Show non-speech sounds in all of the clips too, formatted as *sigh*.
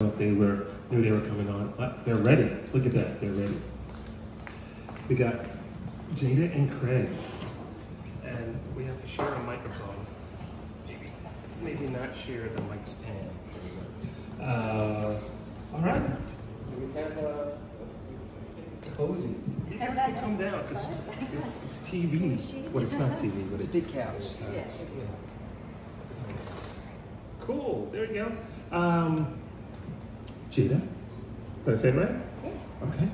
if they were knew they were coming on, but they're ready. Look at that, they're ready. We got Jada and Craig, and we have to share a microphone. Maybe, maybe not share the mic stand. Uh, all right. We have a cozy. You guys can come down because it's, it's TV. Well, it's not TV, but it's, Big couch. so- Yeah. Cool. There you go. Um, Jada. Did I say it right? Yes. Okay.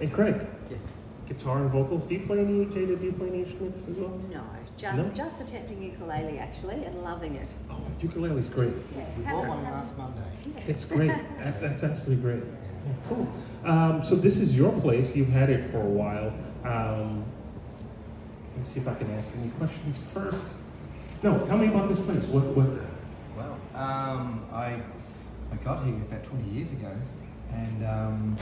And Craig, Yes. guitar and vocals. Do you play any, Jada, do you play any instruments as well? No, just No? just attempting ukulele actually and loving it. Oh, ukulele's great. Yeah. We bought one last Monday. It's great. *laughs* That's absolutely great. Yeah, cool. Um, so this is your place. You've had it for a while. Um, let me see if I can ask any questions first. No, tell me about this place. What? What? Well, um, I I got here about 20 years ago, and um,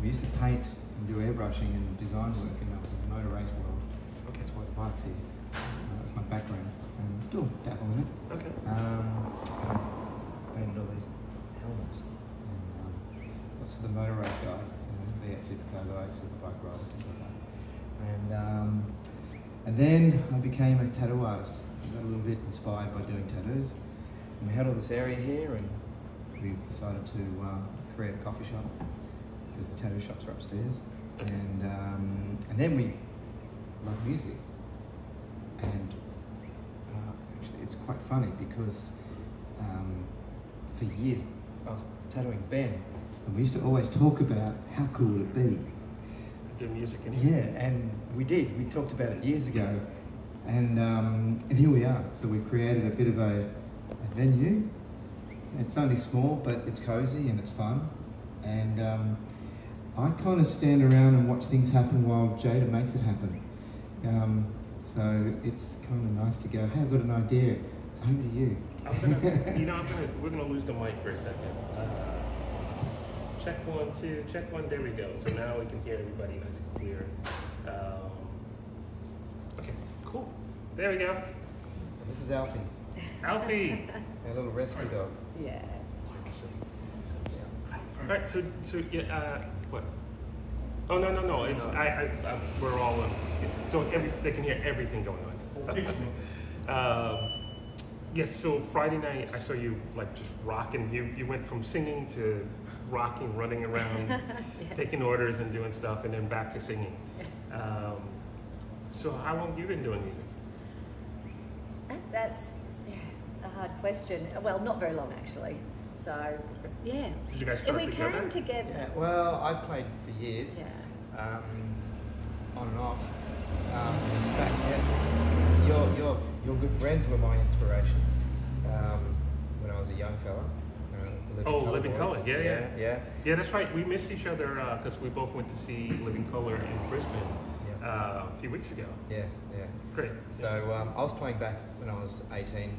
we used to paint and do airbrushing and design work, and I was in the motor race world. That's why the bike's here. Uh, that's my background, and I still dabble in it. Okay. Um, I painted all these helmets, and um, that's for the motor race guys, you know, V8 Supercar guys, superbike riders, things like that. And um, and then I became a tattoo artist. I got a little bit inspired by doing tattoos. And we had all this area here, and we decided to uh, create a coffee shop because the tattoo shops are upstairs. And um, and then we love music, and uh, actually it's quite funny because um, for years I was tattooing Ben, and we used to always talk about how cool it would it be to Do music in yeah, and we did. We talked about it years ago, and um, and here we are. So we've created a bit of a, a venue. It's only small, but it's cozy and it's fun. And um, I kind of stand around and watch things happen while Jada makes it happen. Um, so it's kind of nice to go. Hey, I've got an idea. Over to you. Gonna, you know, I'm *laughs* gonna, we're gonna lose the mic for a second. Uh, check one, two, check one. There we go. So now we can hear everybody nice and clear. Um, okay, cool. There we go. And this is Alfie, Alfie. *laughs* A little rescue dog. Yeah. Awesome. All right. So, so yeah. Uh, what? Oh no, no, no. It's I. I, I we're all. Um, so every they can hear everything going on. *laughs* um, yes. So Friday night, I saw you like just rocking. You you went from singing to rocking, running around, *laughs* Yes. taking orders and doing stuff, and then back to singing. Um, so how long have you been doing music? That's yeah, a hard question. Well, not very long actually. So yeah. Did you guys And start we together? came together. Yeah, well, I played for years. Yeah. um, on and off. Um, in fact, yeah, your, your, your good friends were my inspiration um, when I was a young fella. Uh, Living Oh, Colour Living Boys. Colour, yeah, yeah. yeah. Yeah, that's right. We missed each other because we both went to see Living Color in Brisbane Yeah. uh, a few weeks ago. Yeah, yeah. Great. So um, I was playing back when I was 18,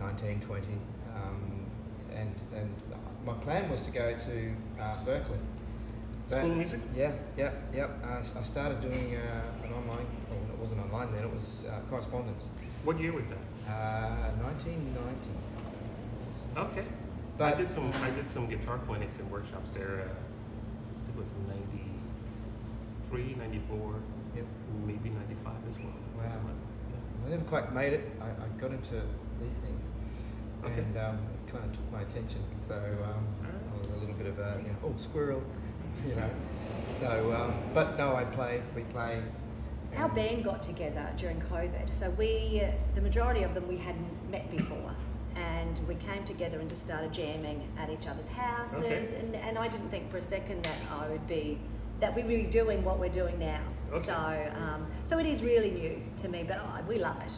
19, 20, um, and and my plan was to go to uh, Berklee. School of Music? Yeah, yeah, yeah. Uh, I started doing uh, an online, well, it wasn't online then, it was uh, correspondence. What year was that? Uh, 1990. Okay. But I did some. I did some guitar clinics and workshops there. Uh, I think it was 93, 94, Yep. maybe 95 as well. Wow. I never quite made it. I, I got into these things, Okay. and um, it kind of took my attention. So um, I was a little bit of a, you know, oh squirrel, *laughs* you know. So, um, but no, I play. We play. Our band got together during COVID, so we, the majority of them, we hadn't met before, and we came together and just started jamming at each other's houses. Okay. And, and I didn't think for a second that I would be, that we would be doing what we're doing now. Okay. So, um, so it is really new to me, but oh, we love it.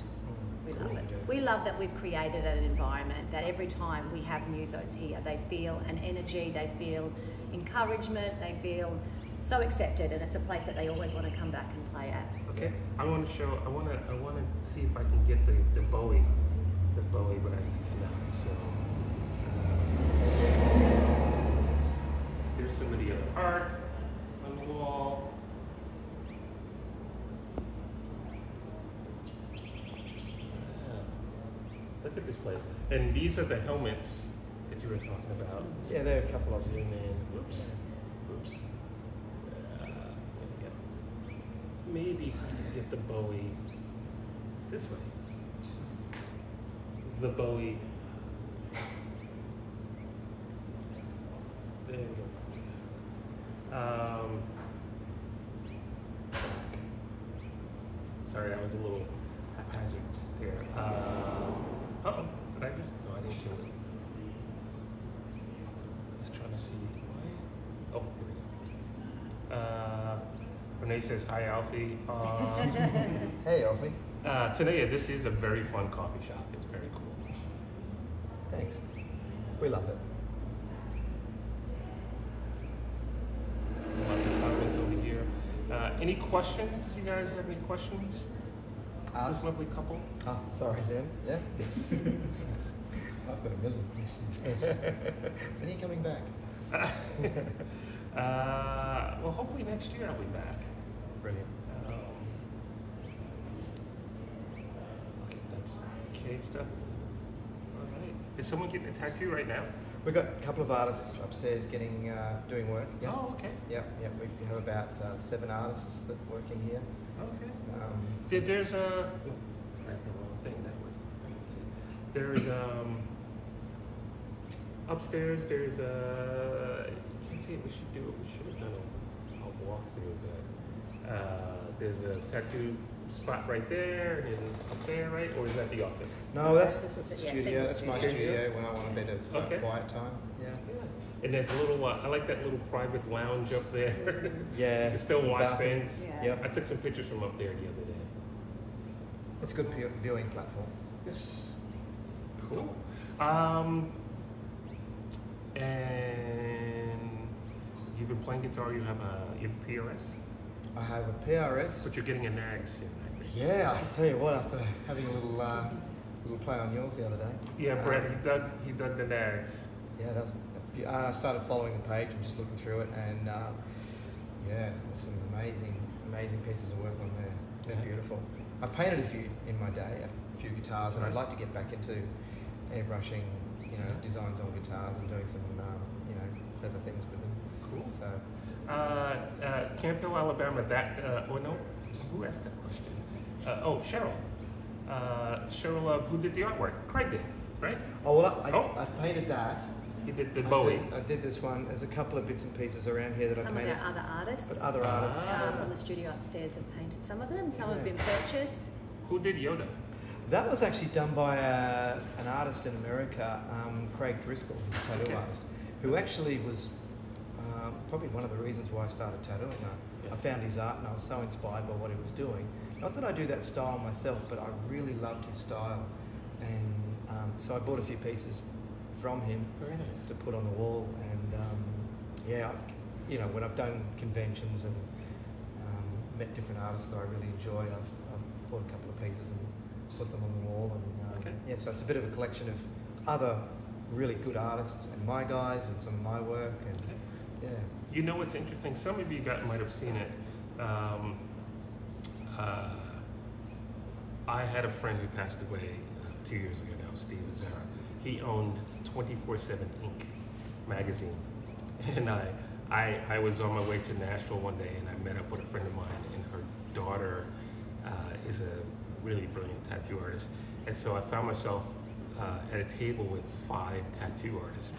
We love it. We love that we've created an environment that every time we have musos here, they feel an energy, they feel encouragement, they feel so accepted, and it's a place that they always want to come back and play at. Okay. I want to show. I want to. I want to see if I can get the the Bowie, the Bowie, but I cannot. So. Uh, here's some of the art on the wall. Look at this place. And these are the helmets that you were talking about. Yeah, there are a couple of them. Zoom in. Whoops. Whoops. Uh. Maybe we can get the Bowie this way. The Bowie. *laughs* There we go. Um, sorry, I was a little haphazard there. Uh, oh, did I just? No, I it. Just trying to see why. Oh, there we go. Uh, Renee says, Hi, Alfie. Um, *laughs* Hey, Alfie. uh, today, this is a very fun coffee shop. It's very cool. Thanks. We love it. Lots of comments over here. Uh, any questions? You guys have any questions? Us? This lovely couple? Oh, sorry, them. Yeah. Yes. *laughs* yes. I've got a million questions. *laughs* when are you coming back? *laughs* uh, well, hopefully next year I'll be back. Brilliant. Um, okay, that's Kate stuff. All right. Is someone getting a tattoo right now? We've got a couple of artists upstairs getting uh, doing work. Yeah. Oh, okay. Yeah, yep. We have about uh, seven artists that work in here. Okay. Um, There, there's a. Oh, I read the wrong thing. That would. I don't see. There's um. Upstairs, there's a. You can't see it. We should do it. We should have done a, a walkthrough, but uh, there's a tattoo spot right there, and then up there, right? Or is that the office? no, that's, This that's is- the yeah, studio. single That's my studio. studio when I want a bit of uh, quiet time. Yeah. Yeah. And there's a little. Uh, I like that little private lounge up there. Yeah. you can still watch balcony. things. Yeah. Yep. I took some pictures from up there the other day. It's a good viewing platform. Yes. Cool. Um, and you've been playing guitar. You have a you have a PRS, I have a PRS. but you're getting a nag soon. I think. Yeah, I tell you what, after having a little uh, little play on yours the other day. Yeah, um, Brett. He dug he dug the Knaggs. Yeah, that was. Uh, I started following the page and just looking through it, and uh, yeah, there's some amazing, amazing pieces of work on there. They're Yeah. beautiful. I've painted a few in my day, a few guitars, and I'd like to get back into airbrushing, you know, designs on guitars and doing some, um, you know, clever things with them. Cool. So, Uh, uh, Camp Hill, Alabama. That. Uh, oh no. Who asked that question? Uh, oh, Cheryl. Uh, Cheryl of who did the artwork? Craig did, right? oh well, I, Oh. I painted that. He did the I Bowie. did, I did this one. There's a couple of bits and pieces around here that Some I of painted. our other artists But other artists. Ah. uh, from the studio upstairs have painted some of them. Some have been purchased. Who did Yoda? That was actually done by uh, an artist in America, um, Craig Driscoll, he's a tattoo Okay. artist, who actually was uh, probably one of the reasons why I started tattooing. I, Yeah. I found his art and I was so inspired by what he was doing. Not that I do that style myself, but I really loved his style. And um, so I bought a few pieces from him nice. to put on the wall. And um, yeah, I've, you know, when I've done conventions and um, met different artists that I really enjoy, I've, I've bought a couple of pieces and put them on the wall. And um, Okay. yeah, so it's a bit of a collection of other really good artists and my guys and some of my work. And Okay. yeah, You know what's interesting? Some of you got might have seen it. Um, uh, I had a friend who passed away uh, two years ago now, Steve Azara. He owned 24/7 Ink magazine, *laughs* and I, I, I was on my way to Nashville one day, and I met up with a friend of mine, and her daughter uh, is a really brilliant tattoo artist, and so I found myself uh, at a table with five tattoo artists.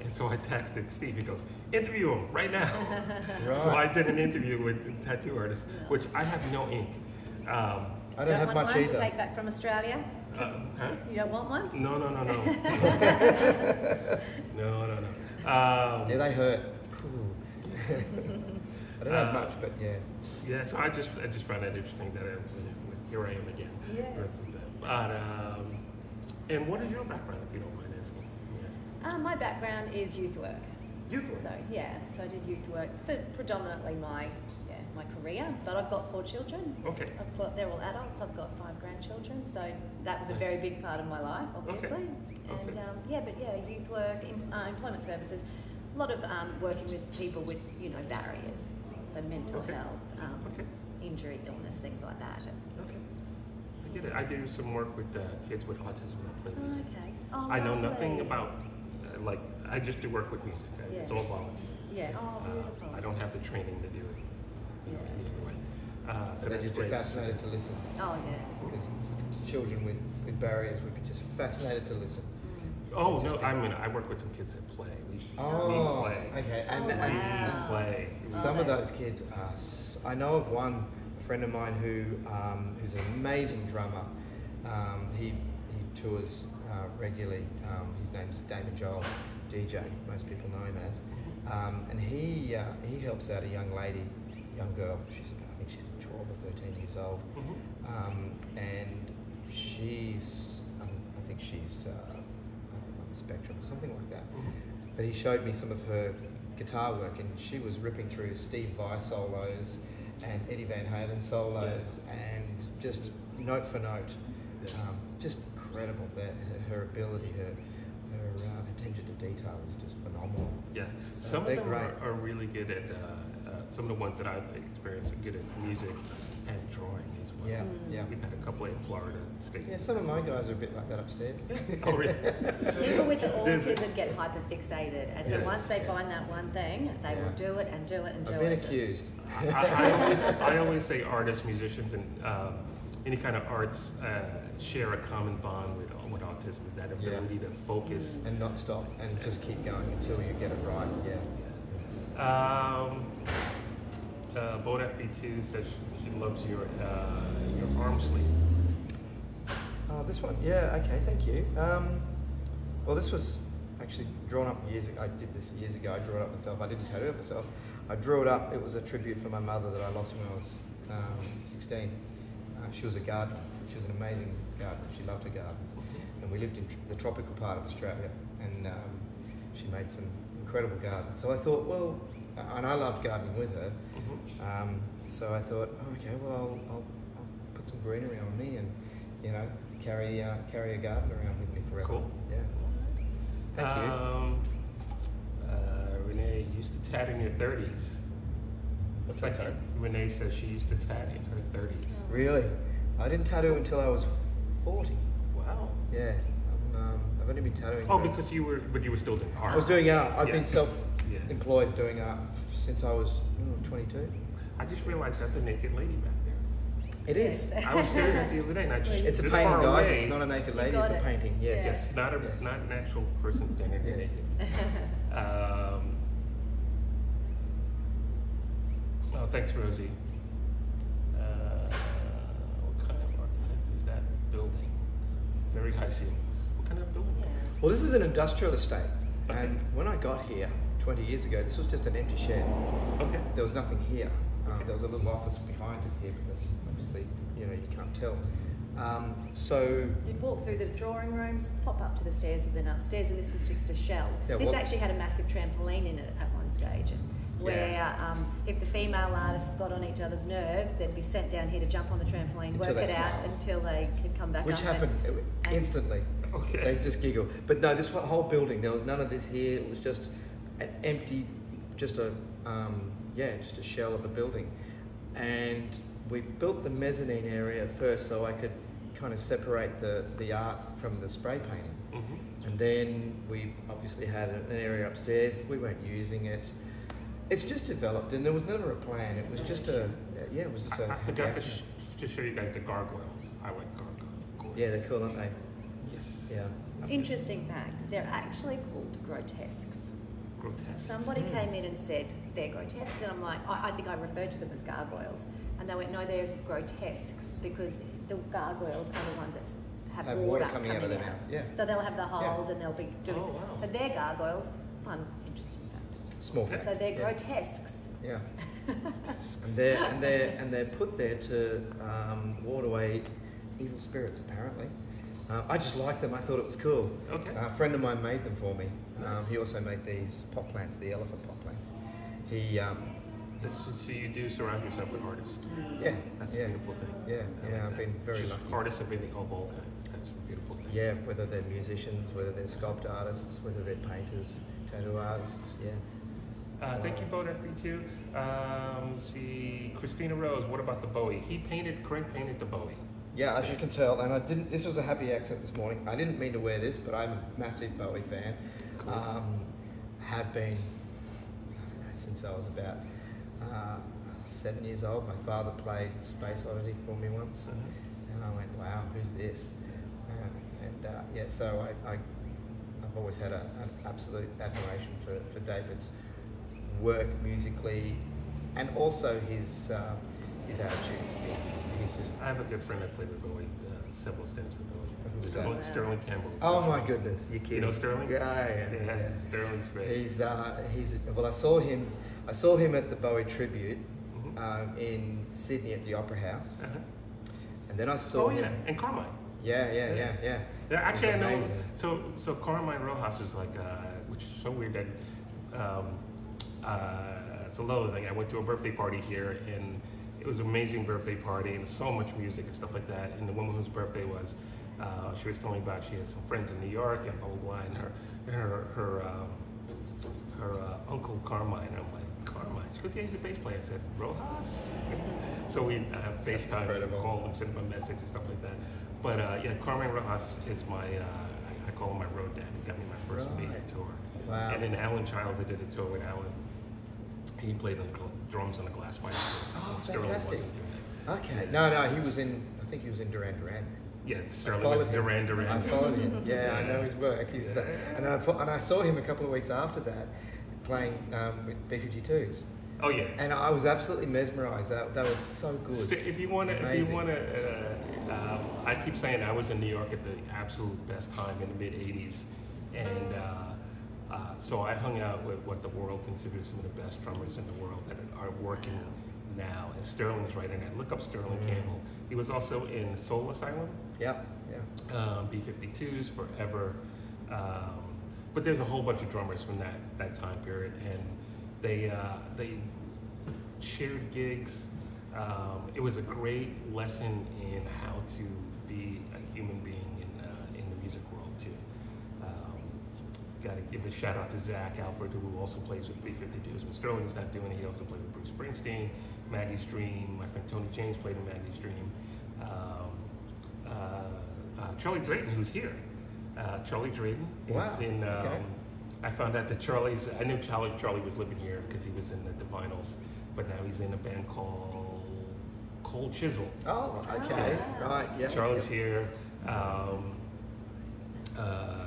And so I texted Steve. He goes, "Interview him right now." *laughs* So I did an interview with a tattoo artist, which I have no ink. Um, I don't, have much one either. to take back from Australia. uh, huh? You don't want one? No, no, no, no. *laughs* no, no, no. Um, *laughs* Yeah, they hurt. I don't have Uh, much, but yeah. yeah, so I just I just found that interesting that I, here I am again. Yes. But um, and what is your background, if you don't mind asking? Uh, my background is youth work. Youth work. So yeah, so I did youth work for predominantly my yeah my career, but I've got four children. Okay. I've got they're all adults. I've got five grandchildren, so that was a very big part of my life, obviously. Okay. And um, yeah, but yeah, youth work, em- uh, employment services, a lot of um, working with people with you know barriers, so mental Okay. health, um, Okay. Injury, illness, things like that. Okay. I get it. I do some work with uh, kids with autism and play music. okay. Oh, I know nothing about uh, like I just do work with music. I- It's Yeah. all volunteer. Yeah. Oh, Uh, beautiful. I don't have the training to do it. You know, Yeah. any other way. Uh, so So they'd just be fascinated to listen Oh, yeah. because children with, with barriers would be just fascinated to listen. Oh no! I mean, I work with some kids that play. Oh, play. okay. And, Oh, wow. Play. some of those kids are. I know of one a friend of mine who um, who's an amazing drummer. Um, he he tours uh, regularly. Um, his name's Damon Joel, DJ. Most people know him as. Um, and he uh, he helps out a young lady, young girl. She's I think she's twelve or thirteen years old. Mhm. Um, and she's um, I think she's uh, I think on the spectrum something like that. Mhm. But he showed me some of her guitar work, and she was ripping through Steve Vai solos and Eddie Van Halen solos, and just note for note, Yeah. um, just incredible. That her, ability, her her uh, attention to detail is just phenomenal. Yeah, So some of them great. are, are really good at uh, some of the ones that I've experienced are good at music and drawing as well. Yeah, Mm. yeah. We've had a couple in Florida State. Yeah, some of my guys are a bit like that upstairs. *laughs* Oh, really? People with the autism get hyperfixated, and so Yes. once they find that one thing, they will do it and do it and do it. I've been it. accused. I, I, always, I always say artists, musicians, and um, any kind of arts uh, share a common bond with, with autism, is that Yeah. ability to focus. and not stop and just keep going until you get it right. Yeah. Um, uh, Boat FB2 says she, she loves your, uh, your arm sleeve. Oh, this one. Yeah. Okay. Thank you. Um, well, this was actually drawn up years ago. I did this years ago. I drew it up myself. I didn't tattoo it myself. I drew it up. It was a tribute for my mother that I lost when I was um, 16. Uh, she was a gardener. She was an amazing gardener. She loved her gardens, and we lived in tr- the tropical part of Australia. And um, she made some incredible gardens. So I thought, well, and I loved gardening with her. Mhm. Um, so I thought, oh, okay, well, I'll, I'll, I'll put some greenery on me and, you know, carry uh, carry a garden around with me forever. Cool. Yeah. Thank you. Um, uh, Renee used to tat in her 30s. What's that, sorry? Renee says she used to tat in her 30s. Really? I didn't tattoo until I was 40. Wow. Yeah. I'm, um, I've only been tattooing. Oh, for- because you were, but you were still doing art. I was doing art. I've Yeah. been self-employed doing art since I was mm, 22. I just realized that's a naked lady back there. It is. I was serious the other day, and I *laughs* just It's a painting, guys. away, It's not a naked lady. It's a it. painting. Yes. Yeah. Yes, not a Yes. not an actual person standing there Yes. naked. *laughs* Um, oh, thanks, Rosie. Uh, what kind of architect is that building? Very high ceilings. What kind of building? Yeah. Well, this is an industrial estate, Okay. and when I got here 20 years ago, this was just an empty shed. Okay. There was nothing here. Um, Okay. there was a little office behind us here, but that's obviously, you know, you can't tell. Um, so, You'd walk through the drawing rooms, pop up to the stairs, and then upstairs, and this was just a shell. Yeah, this well- actually had a massive trampoline in it at one stage, where Yeah. um, if the female artists got on each other's nerves, they'd be sent down here to jump on the trampoline, Until work they it out until they could come back which up. happened And, uh, instantly. Okay. They just giggle. But no, this whole building, there was none of this here. It was just an empty, just a, um, yeah, just a shell of a building. And we built the mezzanine area first so I could kind of separate the, the art from the spray painting. hmm And then we obviously had an area upstairs. We weren't using it. It's just developed, and there was never a plan. It was just a yeah. It was just a. I, I forgot to, sh- to show you guys the gargoyles. I like gargoyles. Yeah, they're cool, aren't they? Yes. Yeah. Interesting fact, they're actually called grotesques. Grotesque. Somebody Hmm. came in and said they're grotesque, and I'm like, I, I think I referred to them as gargoyles, and they went, no, they're grotesques because the gargoyles are the ones that have, Have water, water coming out of their mouth, yeah. So they'll have the holes and they'll be doing. Oh, wow. So they're gargoyles. Fun, interesting fact. Small. Thing. So they're Yeah. grotesques. Yeah. *laughs* And they're and they're and they're put there to um, ward away evil spirits. Apparently, uh, I just like them. I thought it was cool. Okay. Uh, a friend of mine made them for me. Um, Nice. he also made these pot plants, the elephant pot plants. He, um, This is, so you do surround yourself with artists. yeah, That's yeah, a beautiful thing. Yeah, I yeah, like I've been very Just lucky. Artists of, any, of all kinds. That's a beautiful thing. yeah. Whether they're musicians, whether they're sculpt artists, whether they're painters, tattoo artists. Yeah. Uh, thank you, Boat FB2. Um, see, Christina Rose, what about the Bowie? He painted, Craig painted the Bowie. Yeah, as you can tell, and I didn't. This was a happy accent this morning. I didn't mean to wear this, but I'm a massive Bowie fan. Um, have been since I was about uh, seven years old. My father played Space Oddity for me once, Uh-huh. and I went, "Wow, who's this?" Uh, and uh, yeah, so I, I I've always had a, an absolute admiration for, for David's work musically, and also his his attitude. He's just I have a good friend that played with Bowie, uh, several stints with Bowie. Who's Sterling, that? Sterling Campbell. Oh my Drums. goodness, you kidding? You know Sterling? Yeah, yeah, Yeah, yeah. Sterling's great. He's uh, he's well. I saw him. I saw him at the Bowie tribute Mhm. um, in Sydney at the Opera House, Uh-huh. and then I saw Oh him. yeah, and Carmine. Yeah, yeah, yeah, yeah. Yeah, actually, I It was know. So, so Carmine Rojas is like, uh, which is so weird that um, uh, it's a little thing. I went to a birthday party here, and it was an amazing birthday party, and so much music and stuff like that. And the woman whose birthday was, uh, she was telling me about she had some friends in New York and blah blah blah, and her her her um, her uh, uncle Carmine. And I'm like Carmine. She goes, yeah, he's a bass player. I said Rojas. *laughs* so we uh, FaceTime and incredible. called him, sent him a message and stuff like that. But uh, yeah, Carmine Rojas is my, uh, I, I call him my road dad. He got me my first Right. major tour. Wow. And then Alan Childs, I did a tour with Alan. He played on the drums on the glass pipe. *gasps* Oh, Sterling fantastic. wasn't doing that. Okay. No, no, he was in. I think he was in Duran Duran. Yeah, Sterling was him. Duran Duran. I followed him. Yeah, I know his work. He's, uh, and I and I saw him a couple of weeks after that, playing um, with B52s, Oh yeah. and I was absolutely mesmerised. That that was so good. St- If you want to, if you want to, uh, um, I keep saying I was in New York at the absolute best time in the mid '80s, and uh, so I hung out with what the world considers some of the best drummers in the world that are working now. And Sterling's right in that. Look up Sterling Mm. Campbell. He was also in Soul Asylum, Yep. Yeah. um, B52s, Forever. Um, but there's a whole bunch of drummers from that, that time period, and they uh, they shared gigs. Um, it was a great lesson in how to be a human being in, uh, in the music world too. Um, Got to give a shout out to Zach Alford, who also plays with B52s. When Sterling's not doing it, he also played with Bruce Springsteen, Maggie's Dream. My friend Tony James played in Maggie's Dream. Um, uh, uh, Charlie Drayton, who's here. Uh, Charlie Drayton is Wow, in. Um, okay. I found out that Charlie's. I knew Charlie. Charlie was living here because he was in the Divinyls, but now he's in a band called Cold Chisel. Oh, okay. Oh, wow. Right. Yeah. Charlie's yeah. here. Um, uh,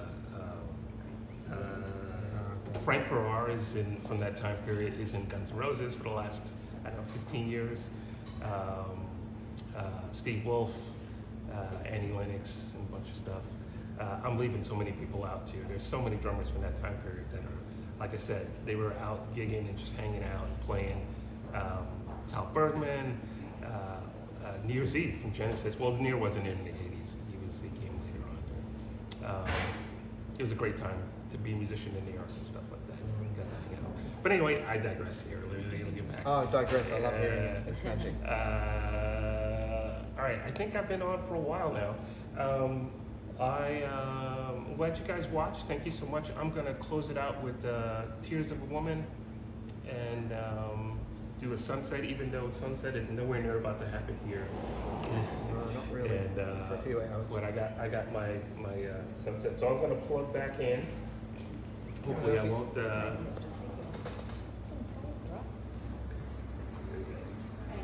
Frank Ferrer is in from that time period is in Guns N' Roses for the last I don't know 15 years. Um, uh, Steve Wolf, uh, Annie Lennox, and a bunch of stuff. Uh, I'm leaving so many people out too. There's so many drummers from that time period that are, like I said, they were out gigging and just hanging out and playing. Um, Tal Bergman, uh, uh, Nir Z from Genesis. Well, Nir wasn't in the 80s. He was he came later on. But, um, it was a great time to be a musician in New York and stuff like that. Got to hang out. But anyway, I digress here. Let me, get back. Oh, digress. I love hearing it. It's magic. Uh, all right, I think I've been on for a while now. Um, I um, I'm glad you guys watched. Thank you so much. I'm gonna close it out with uh, "Tears of a Woman" and um, do a sunset, even though sunset is nowhere near about to happen here. No, not really. And uh, For a few hours. But I got I got my my uh, sunset, so I'm gonna plug back in. Hopefully, I won't. Uh,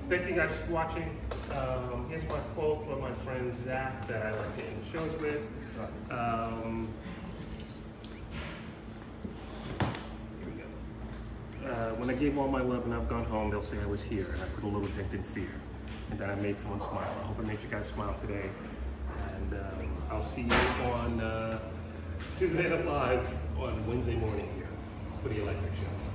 Thank you guys for watching. Um, here's my quote from my friend Zach that I like getting shows with. Um, here we go. Uh, when I gave all my love and I've gone home, they'll say I was here and I put a little dent in fear and that I made someone smile. I hope I made you guys smile today. And um, I'll see you on uh, Tuesday Night Live on Wednesday morning here for the Electric Show.